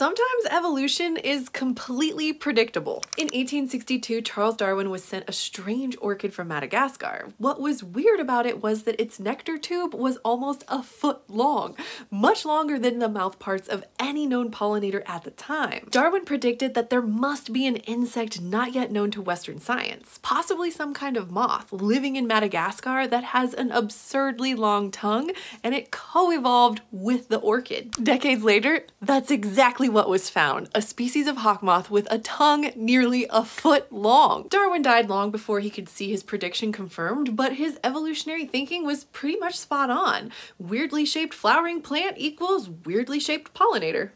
Sometimes evolution is completely predictable. In 1862, Charles Darwin was sent a strange orchid from Madagascar. What was weird about it was that its nectar tube was almost a foot long, much longer than the mouthparts of any known pollinator at the time. Darwin predicted that there must be an insect not yet known to Western science, possibly some kind of moth, living in Madagascar that has an absurdly long tongue and it co-evolved with the orchid. Decades later, that's exactly what was found, a species of hawk moth with a tongue nearly a foot long. Darwin died long before he could see his prediction confirmed, but his evolutionary thinking was pretty much spot on. Weirdly shaped flowering plant equals weirdly shaped pollinator.